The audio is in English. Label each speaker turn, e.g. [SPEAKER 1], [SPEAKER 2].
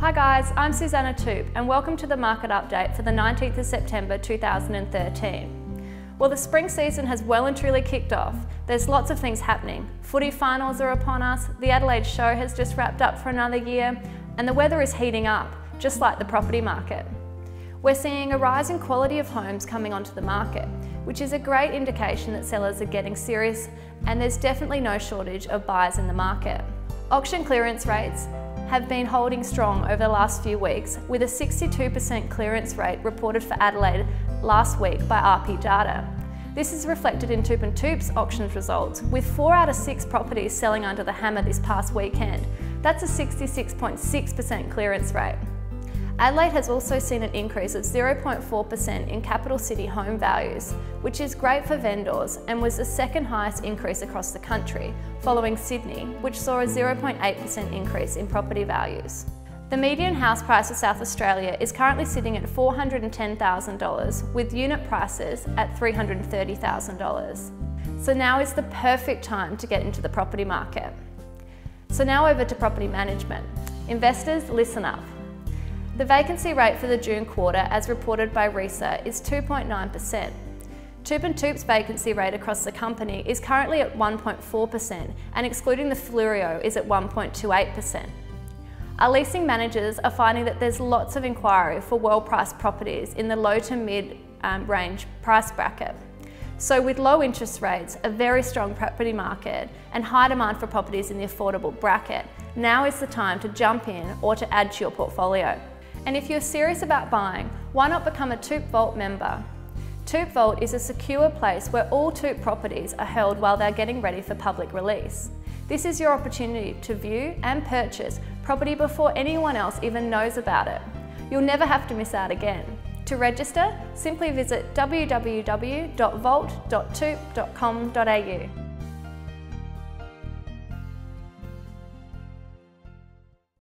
[SPEAKER 1] Hi guys, I'm Susanna Toop and welcome to the market update for the 19th of September 2013. Well, the spring season has well and truly kicked off. There's lots of things happening. Footy finals are upon us, the Adelaide show has just wrapped up for another year, and the weather is heating up, just like the property market. We're seeing a rise in quality of homes coming onto the market, which is a great indication that sellers are getting serious and there's definitely no shortage of buyers in the market. Auction clearance rates have been holding strong over the last few weeks, with a 62% clearance rate reported for Adelaide last week by RP Data. This is reflected in Toop and Toop's auctions results, with four out of six properties selling under the hammer this past weekend. That's a 66.6% clearance rate. Adelaide has also seen an increase of 0.4% in capital city home values, which is great for vendors and was the second highest increase across the country, following Sydney, which saw a 0.8% increase in property values. The median house price of South Australia is currently sitting at $410,000, with unit prices at $330,000. So now is the perfect time to get into the property market. So now over to property management. Investors, listen up. The vacancy rate for the June quarter, as reported by RESA, is 2.9%. Toop and Toop's vacancy rate across the company is currently at 1.4% and excluding the Fleurieu is at 1.28%. Our leasing managers are finding that there's lots of inquiry for well-priced properties in the low to mid um, range price bracket. So with low interest rates, a very strong property market and high demand for properties in the affordable bracket, now is the time to jump in or to add to your portfolio. And if you're serious about buying, why not become a Toop Vault member? Toop Vault is a secure place where all Toop properties are held while they're getting ready for public release. This is your opportunity to view and purchase property before anyone else even knows about it. You'll never have to miss out again. To register, simply visit www.vault.toop.com.au.